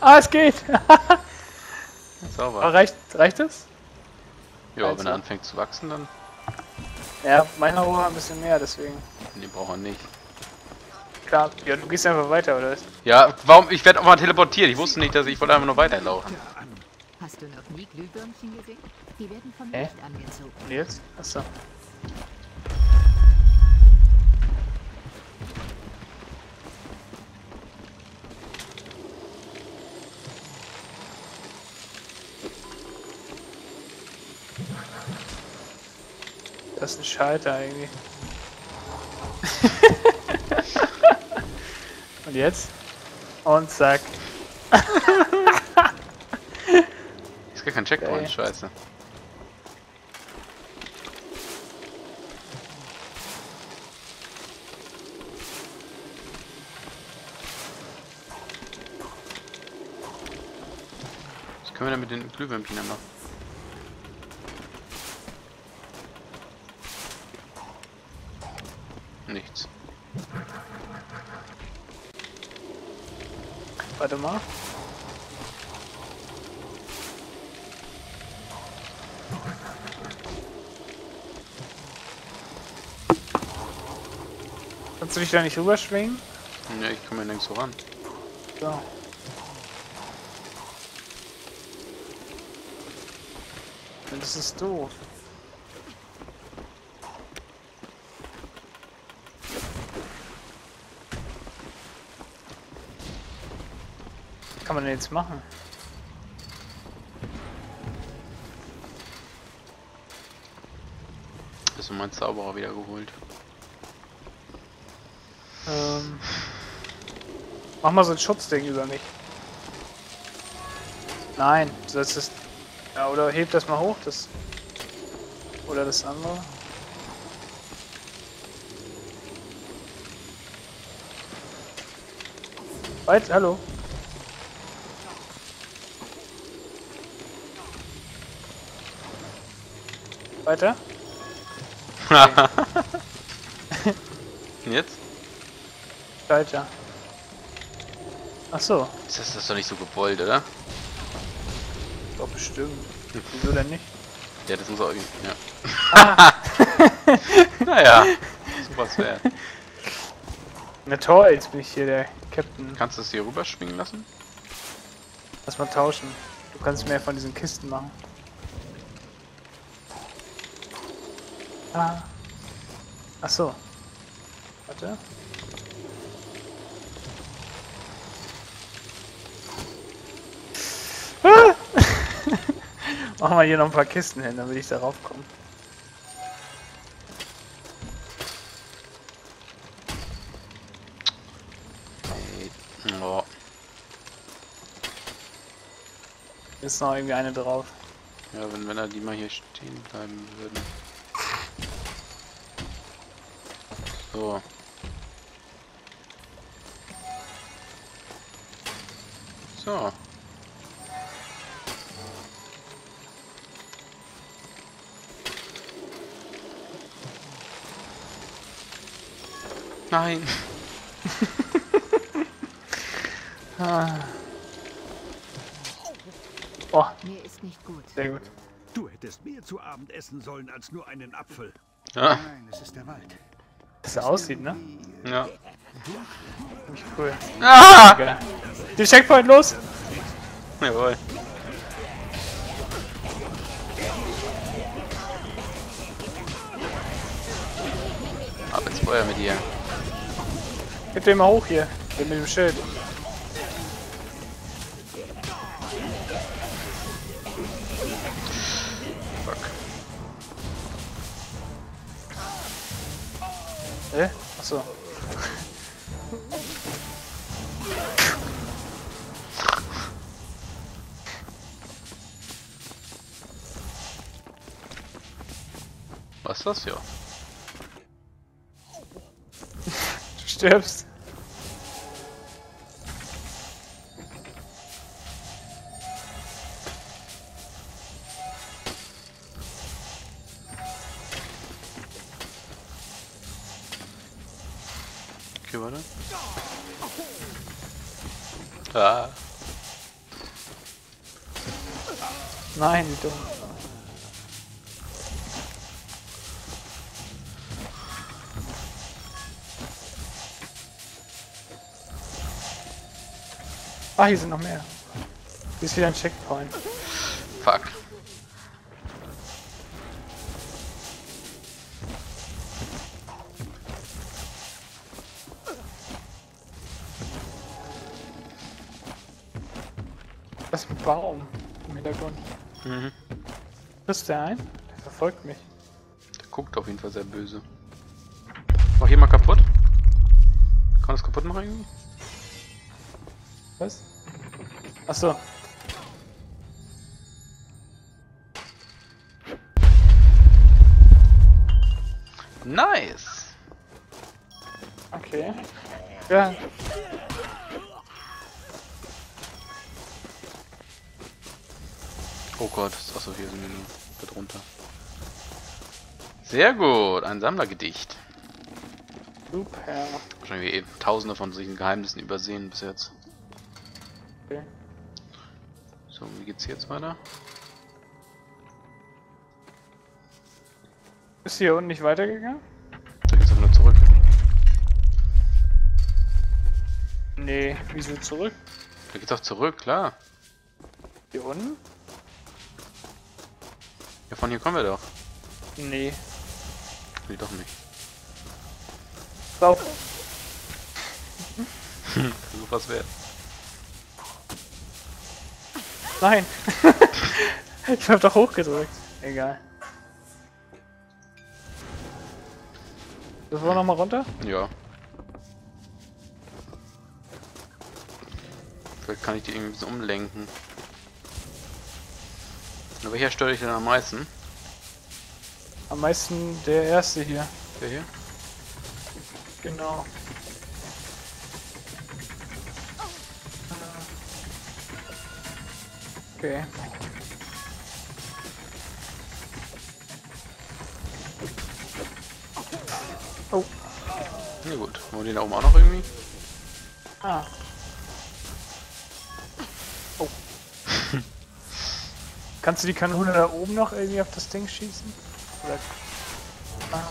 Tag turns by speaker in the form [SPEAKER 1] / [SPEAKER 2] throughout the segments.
[SPEAKER 1] Ah, es geht!
[SPEAKER 2] Sauber.
[SPEAKER 1] Aber reicht, reicht das?
[SPEAKER 2] Ja, wenn
[SPEAKER 1] also.
[SPEAKER 2] er anfängt zu wachsen, dann.
[SPEAKER 1] Ja, meiner Rohr ein bisschen mehr, deswegen.
[SPEAKER 2] Nee, braucht er nicht.
[SPEAKER 1] Klar, ja, du gehst einfach weiter, oder? was?
[SPEAKER 2] Ja, warum? Ich werde auch mal teleportiert. Ich wusste nicht, dass ich, ich wollte einfach nur weiterlaufen.
[SPEAKER 3] Hast du noch nie Glühwürmchen gesehen? Die werden vom? Licht angezogen.
[SPEAKER 1] Und jetzt? Achso. Das ist ein Schalter irgendwie. Und jetzt? Und zack.
[SPEAKER 2] Ist gar kein Checkpoint,
[SPEAKER 1] Geil.
[SPEAKER 2] scheiße. Was können wir denn mit den Glühwürmchen machen? Nichts.
[SPEAKER 1] Warte mal. Kannst du dich da nicht rüberschwingen?
[SPEAKER 2] Ja, ich komme ja nirgends so ran.
[SPEAKER 1] So. Das ist doof. Kann man denn jetzt machen?
[SPEAKER 2] Ist mein Zauberer wieder geholt.
[SPEAKER 1] Ähm, mach mal so ein Schutzding über mich. Nein, du sollst es. Ja, oder heb das mal hoch, das. Oder das andere. Weit, hallo. Weiter?
[SPEAKER 2] Und jetzt?
[SPEAKER 1] Weiter. Ach so,
[SPEAKER 2] Ist das, das ist doch nicht so gewollt, oder?
[SPEAKER 1] doch bestimmt. Wieso denn nicht?
[SPEAKER 2] Ja, das muss auch irgendwie. Ja. naja, sowas wert.
[SPEAKER 1] Na toll, jetzt bin ich hier der Captain.
[SPEAKER 2] Kannst du es hier rüberschwingen lassen?
[SPEAKER 1] Lass mal tauschen. Du kannst mehr von diesen Kisten machen. Ah. Ach so. Warte. Ah! Machen wir hier noch ein paar Kisten hin, damit ich darauf komme.
[SPEAKER 2] Nee. Oh.
[SPEAKER 1] Ist noch irgendwie eine drauf.
[SPEAKER 2] Ja, wenn, wenn er die mal hier stehen bleiben würden. So. So. Nein.
[SPEAKER 1] Ah. Oh,
[SPEAKER 3] Mir ist nicht gut.
[SPEAKER 1] sehr gut.
[SPEAKER 4] Du hättest mehr zu Abend essen sollen als nur einen Apfel.
[SPEAKER 2] Ja,
[SPEAKER 4] Nein, es ist der Wald.
[SPEAKER 1] Er aussieht, ne?
[SPEAKER 2] ja.
[SPEAKER 1] Ziemlich cool.
[SPEAKER 2] Ah!
[SPEAKER 1] Geil. Den Checkpoint los!
[SPEAKER 2] Jawohl. Ab ins Feuer mit dir.
[SPEAKER 1] Gib den mal hoch hier. Den mit dem Schild. Hä? Achso.
[SPEAKER 2] Was ist das hier?
[SPEAKER 1] Du stirbst.
[SPEAKER 2] Okay, warte. Ah.
[SPEAKER 1] Nein, wie. Ah, hier sind noch mehr. Hier ist wieder ein Checkpoint.
[SPEAKER 2] Fuck.
[SPEAKER 1] Baum im Hintergrund.
[SPEAKER 2] Mhm.
[SPEAKER 1] Frisst der ein? Der verfolgt mich.
[SPEAKER 2] Der guckt auf jeden Fall sehr böse. Mach hier mal kaputt. Kann man das kaputt machen irgendwie?
[SPEAKER 1] Was? Achso.
[SPEAKER 2] Nice!
[SPEAKER 1] Okay. Ja.
[SPEAKER 2] Oh Gott, achso, hier sind wir nur da drunter. Sehr gut, ein Sammlergedicht.
[SPEAKER 1] Super.
[SPEAKER 2] Wahrscheinlich eh tausende von solchen Geheimnissen übersehen bis jetzt.
[SPEAKER 1] Okay.
[SPEAKER 2] So, wie geht's jetzt weiter?
[SPEAKER 1] Bist du hier unten nicht weitergegangen?
[SPEAKER 2] Da geht's einfach nur zurück.
[SPEAKER 1] Nee, wieso zurück?
[SPEAKER 2] Da geht's auch zurück, klar.
[SPEAKER 1] Hier unten?
[SPEAKER 2] Ja, von hier kommen wir doch.
[SPEAKER 1] Nee.
[SPEAKER 2] Nee, doch nicht.
[SPEAKER 1] Lauf.
[SPEAKER 2] Versuch was wert.
[SPEAKER 1] Nein. ich hab doch hochgedrückt. Egal. Das war noch mal runter?
[SPEAKER 2] Ja. Vielleicht kann ich die irgendwie bisschen umlenken. Aber welcher stört dich denn am meisten?
[SPEAKER 1] Am meisten der erste hier.
[SPEAKER 2] Der hier?
[SPEAKER 1] Genau. Okay. Oh,
[SPEAKER 2] Na gut. Wollen wir den da oben auch noch irgendwie?
[SPEAKER 1] ah. Kannst du die Kanone da oben noch irgendwie auf das Ding schießen? Oder... Ah.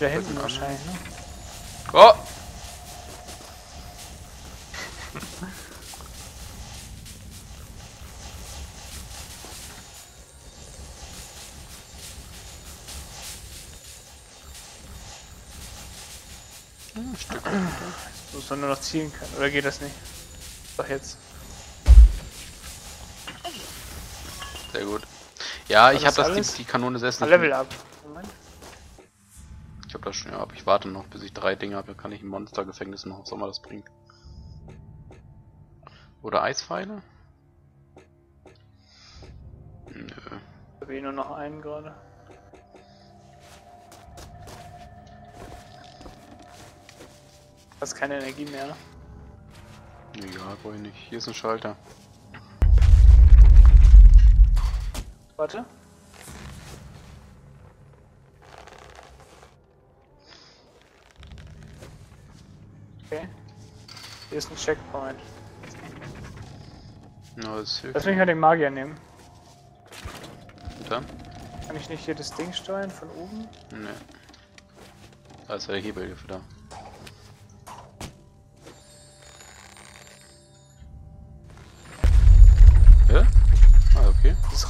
[SPEAKER 1] Da hinten wahrscheinlich, ne?
[SPEAKER 2] Oh!
[SPEAKER 1] Noch zielen können. Oder geht das nicht? Doch jetzt.
[SPEAKER 2] Sehr gut. Ja, ich
[SPEAKER 1] das
[SPEAKER 2] habe das die, die Kanone selbst
[SPEAKER 1] Ah. Level up. Moment.
[SPEAKER 2] Ich habe das schon, ja, aber ich warte noch, bis ich drei Dinge habe, dann kann ich ein Monstergefängnis machen, was auch immer das bringt. Oder Eispfeile? Nö.
[SPEAKER 1] Ich habe eh nur noch einen gerade. Hast keine Energie mehr. ne?
[SPEAKER 2] Ja, brauche ich nicht. Hier ist ein Schalter.
[SPEAKER 1] Warte. Okay. Hier ist ein Checkpoint.
[SPEAKER 2] Na, das hilft.
[SPEAKER 1] Lass mich mal den Magier nehmen.
[SPEAKER 2] Und dann?
[SPEAKER 1] Kann ich nicht hier das Ding steuern von oben?
[SPEAKER 2] Nee. Da ist ja der Hebel dafür da.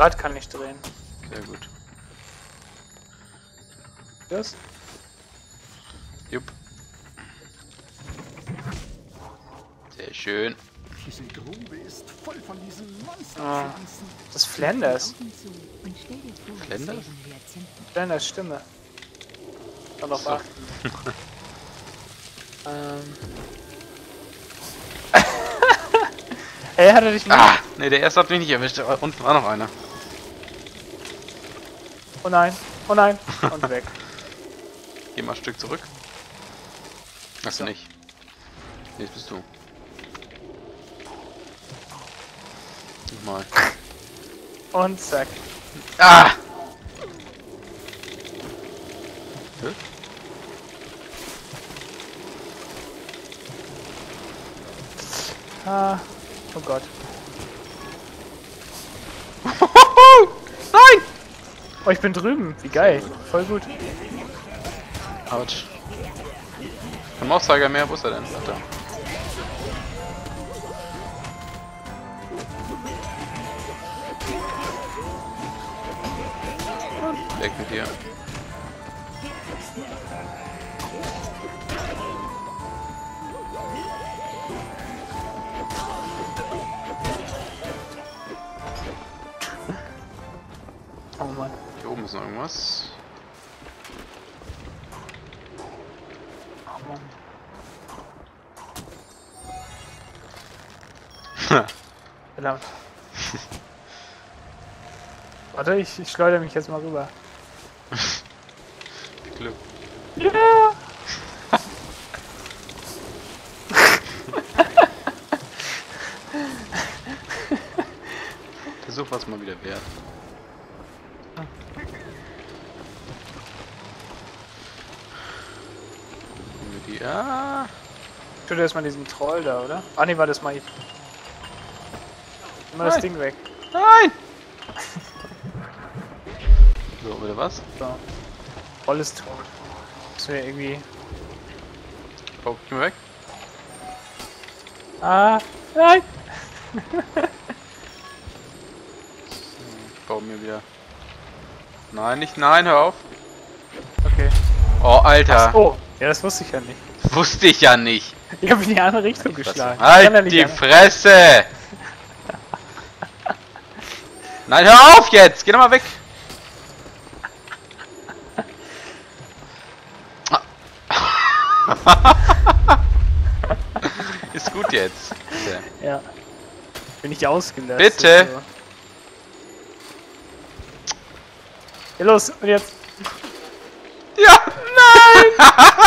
[SPEAKER 1] Rad kann nicht drehen.
[SPEAKER 2] Sehr gut.
[SPEAKER 1] Das?
[SPEAKER 2] Jupp. Sehr schön.
[SPEAKER 4] Diese Grube ist voll von diesen
[SPEAKER 1] Ah.
[SPEAKER 4] Monsterpflanzen.
[SPEAKER 1] Das ist Flanders.
[SPEAKER 2] Flanders?
[SPEAKER 1] Flanders Stimme. Kann doch
[SPEAKER 2] So.
[SPEAKER 1] achten. ähm. Ey, hat er dich
[SPEAKER 2] Ah! Ne, der erste hat mich nicht erwischt, unten war noch einer.
[SPEAKER 1] Oh nein, oh nein, und weg.
[SPEAKER 2] Geh mal ein Stück zurück. Hast du nicht. Jetzt bist du. Nochmal.
[SPEAKER 1] Und zack.
[SPEAKER 2] Ah! Hä?
[SPEAKER 1] Ah, oh Gott. Oh, ich bin drüben. Wie geil. Voll gut.
[SPEAKER 2] Autsch. Kein Mauszeiger mehr, wo ist er denn? Ach, Ist noch irgendwas.
[SPEAKER 1] Verdammt. Warte, ich, ich schleudere mich jetzt mal rüber.
[SPEAKER 2] Glück.
[SPEAKER 1] Ja!
[SPEAKER 2] Versuch was mal wieder wert. Ah,
[SPEAKER 1] Tu dir erstmal diesen Troll da, oder? Ah ne, war das mal ich. Immer das
[SPEAKER 2] Nein.
[SPEAKER 1] Ding weg.
[SPEAKER 2] nein! So, wieder was?
[SPEAKER 1] So. Troll ist tot. Müssen wir irgendwie.
[SPEAKER 2] Oh, geh mal weg.
[SPEAKER 1] Ah! Nein!
[SPEAKER 2] Ich baue mir wieder. Nein, nicht, nein, hör auf.
[SPEAKER 1] Okay.
[SPEAKER 2] Oh, Alter.
[SPEAKER 1] Oh! Ja, das wusste ich ja nicht.
[SPEAKER 2] Wusste ich ja nicht.
[SPEAKER 1] Ich habe in die andere Richtung geschlagen. Ich kann ja
[SPEAKER 2] Halt
[SPEAKER 1] nicht
[SPEAKER 2] die
[SPEAKER 1] anders.
[SPEAKER 2] Fresse! Nein, hör auf jetzt! Geh doch mal weg! Ist gut jetzt. Bitte.
[SPEAKER 1] Ja. Bin ich ausgelassen.
[SPEAKER 2] Bitte.
[SPEAKER 1] So. Ja, los, und jetzt.
[SPEAKER 2] Ja!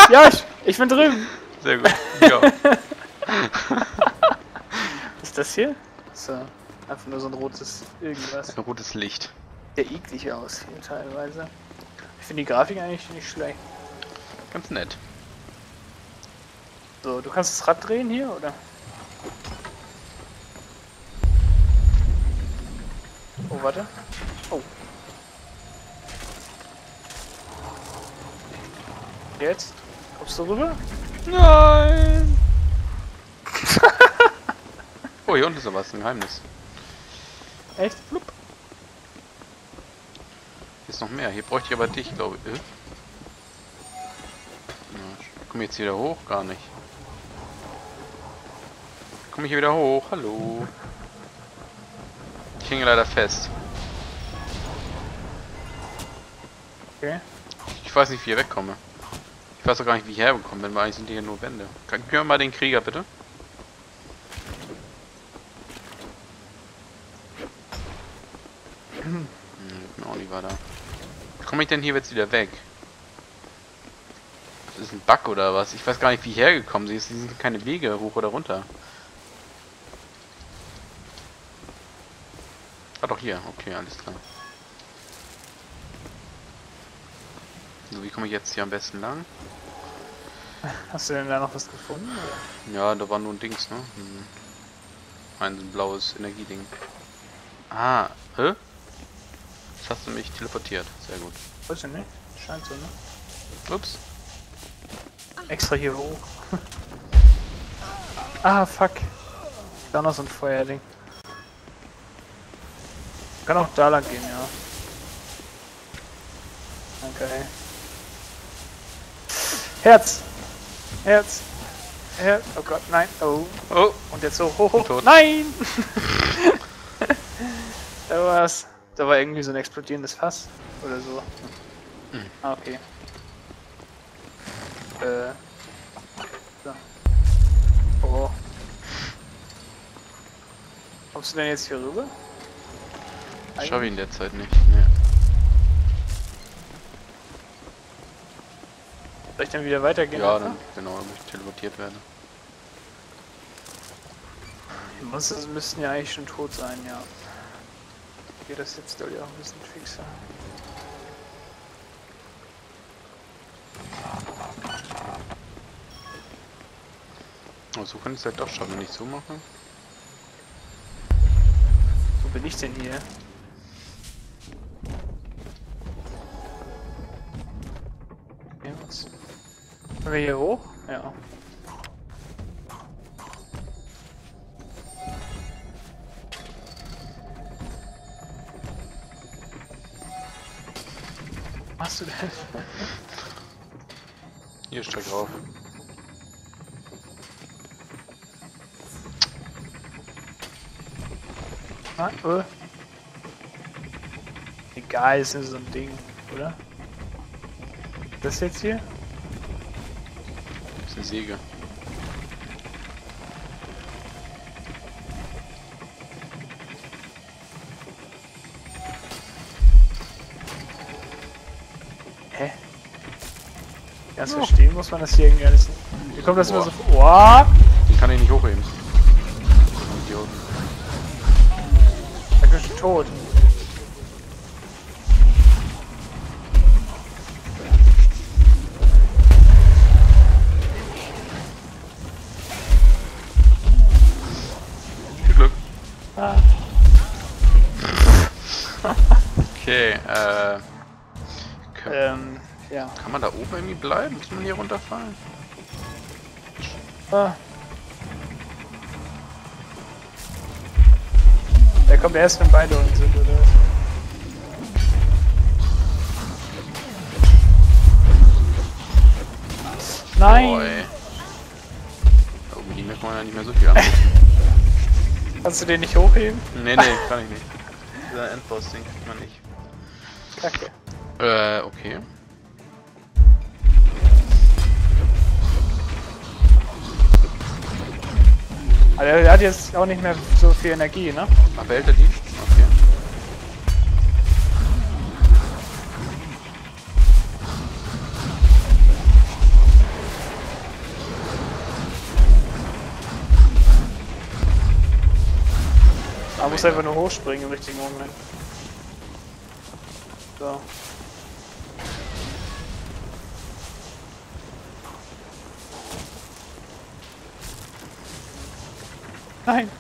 [SPEAKER 1] Ja, ich, ich bin drüben.
[SPEAKER 2] Sehr gut. Ja.
[SPEAKER 1] Was ist das hier? So. Einfach nur so ein rotes irgendwas.
[SPEAKER 2] Ein rotes Licht.
[SPEAKER 1] Der eklig aus hier teilweise. Ich finde die Grafik eigentlich nicht schlecht.
[SPEAKER 2] Ganz nett.
[SPEAKER 1] So, du kannst das Rad drehen hier, oder? Oh, warte. Oh. Jetzt? Kommst du rüber?
[SPEAKER 2] Nein! oh, hier unten ist aber was, ein Geheimnis.
[SPEAKER 1] Echt? Flup.
[SPEAKER 2] Hier ist noch mehr. Hier bräuchte ich aber dich, glaube ich. Äh? Ich komme jetzt wieder hoch? Gar nicht. Komme ich hier wieder hoch? Hallo. Ich hänge leider fest.
[SPEAKER 1] Okay.
[SPEAKER 2] Ich weiß nicht, wie ich hier wegkomme. Ich weiß auch gar nicht, wie ich herbekomme, denn eigentlich sind hier nur Wände. Kann können wir mal den Krieger bitte? Hm, ich bin auch nicht weiter. Wie komme ich denn hier jetzt wieder weg? Das ist ein Bug oder was? Ich weiß gar nicht, wie ich hergekommen bin. Es sind keine Wege hoch oder runter. Ah doch hier, okay, alles klar. So, wie komme ich jetzt hier am besten lang?
[SPEAKER 1] Hast du denn da noch was gefunden? Oder?
[SPEAKER 2] Ja, da war nur ein Dings, ne? Hm. Ein blaues Energieding. Ah, hä? Jetzt hast du mich teleportiert. Sehr gut.
[SPEAKER 1] Weiß ich nicht. Scheint so, ne?
[SPEAKER 2] Ups.
[SPEAKER 1] Extra hier hoch. ah, fuck. Da noch so ein Feuerding. Kann auch da lang gehen, ja. Okay. Herz! Herz! Herz! Oh Gott, nein! Oh!
[SPEAKER 2] Oh,
[SPEAKER 1] Und jetzt so hoch, hoch!
[SPEAKER 2] Tot.
[SPEAKER 1] Nein! da war's. Da war irgendwie so ein explodierendes Fass. Oder so.
[SPEAKER 2] Mhm.
[SPEAKER 1] Ah, okay. Äh. So. Oh. Kommst du denn jetzt hier rüber?
[SPEAKER 2] schaffe ich in der Zeit nicht. Nee.
[SPEAKER 1] Soll ich dann wieder weitergehen?
[SPEAKER 2] Ja, dann genau, damit ich teleportiert werde.
[SPEAKER 1] Die Monster müssten ja eigentlich schon tot sein, ja. Okay, das jetzt soll ja auch ein bisschen fixer.
[SPEAKER 2] Aber so kann ich es halt doch schaffen, wenn ich so mache.
[SPEAKER 1] bin ich denn hier? Können wir hier hoch? Ja. Was machst du denn?
[SPEAKER 2] Hier steig drauf.
[SPEAKER 1] Ah, äh. Egal, ist nur so ein Ding, oder? Das jetzt hier?
[SPEAKER 2] Ist eine Säge.
[SPEAKER 1] Hä? Ganz verstehen muss man das hier irgendwie alles. Wie kommt das immer so vor? Boah!
[SPEAKER 2] Den kann ich nicht hochheben. Idiot.
[SPEAKER 1] Da bin ich schon tot.
[SPEAKER 2] Okay, äh. Kann,
[SPEAKER 1] Ähm, ja.
[SPEAKER 2] kann man da oben irgendwie bleiben? Muss man hier runterfallen?
[SPEAKER 1] Ah. Der kommt erst, wenn beide unten sind, oder? was? Nein!
[SPEAKER 2] Boah, ey. Da oben da kann man ja nicht mehr so viel an.
[SPEAKER 1] Kannst du den nicht hochheben?
[SPEAKER 2] nee, nee, kann ich nicht. Dieser Endboss-Ding kriegt man nicht.
[SPEAKER 1] Kacke.
[SPEAKER 2] Äh, okay.
[SPEAKER 1] Aber der hat jetzt auch nicht mehr so viel Energie, ne?
[SPEAKER 2] Ach, behält er die? Okay.
[SPEAKER 1] Man muss einfach nur hochspringen im richtigen Moment. So. Nein!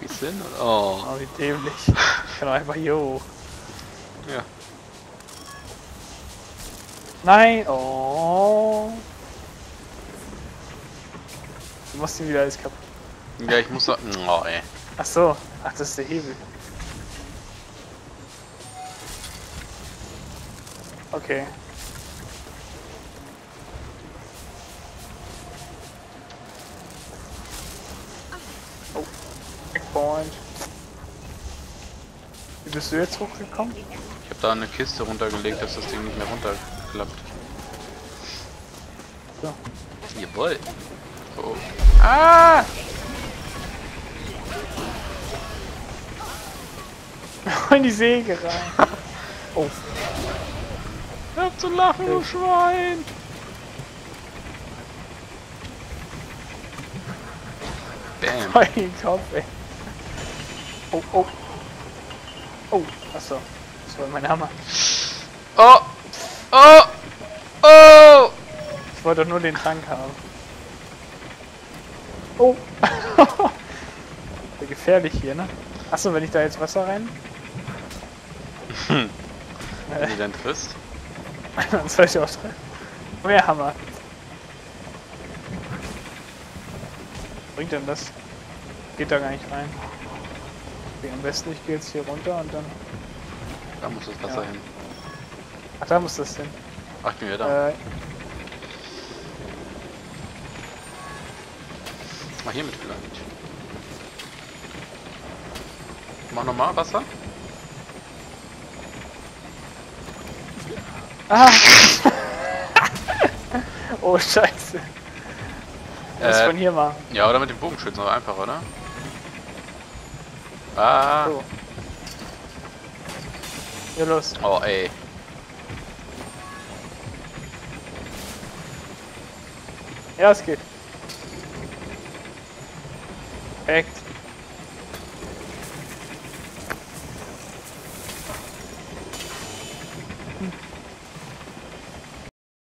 [SPEAKER 2] Wie Sinn? Oder? Oh.
[SPEAKER 1] Oh, wie dämlich. Ich kann einfach hier hoch.
[SPEAKER 2] Ja.
[SPEAKER 1] Nein! Oh! Du machst ihn wieder alles kaputt.
[SPEAKER 2] Ja, ich muss. Oh, ey.
[SPEAKER 1] Ach so. Ach, das ist der Hebel. Okay. Oh. Checkpoint. Wie bist du jetzt hochgekommen?
[SPEAKER 2] Ich habe da eine Kiste runtergelegt, dass das Ding nicht mehr runterklappt.
[SPEAKER 1] So.
[SPEAKER 2] Jawohl. Oh.
[SPEAKER 1] Ah! In die Säge rein. Oh.
[SPEAKER 2] Hör zu lachen, du Schwein! Bam.
[SPEAKER 1] Voll den Kopf, ey. Oh, oh. Oh, achso. Das war mein Hammer.
[SPEAKER 2] Oh! Oh! Oh!
[SPEAKER 1] Ich wollte doch nur den Trank haben. Oh. Gefährlich hier, ne? Achso, wenn ich da jetzt Wasser rein?
[SPEAKER 2] Wenn du dann triffst.
[SPEAKER 1] Dann soll ich auch treffen. Mehr Hammer. Bringt denn das? Geht da gar nicht rein. Okay, am besten ich gehe jetzt hier runter und dann.
[SPEAKER 2] Da muss das Wasser
[SPEAKER 1] Ja.
[SPEAKER 2] hin.
[SPEAKER 1] Ach, da muss das hin.
[SPEAKER 2] Ach, ich bin wieder da.
[SPEAKER 1] Äh,
[SPEAKER 2] Mach hiermit vielleicht. Mach nochmal Wasser.
[SPEAKER 1] Ah! oh, Scheiße. Muss
[SPEAKER 2] Äh,
[SPEAKER 1] von hier machen.
[SPEAKER 2] Ja, oder mit dem Bogenschützen, aber einfach, oder? Ah.
[SPEAKER 1] So. Ja, los.
[SPEAKER 2] Oh, ey.
[SPEAKER 1] Ja, es geht. Perfekt.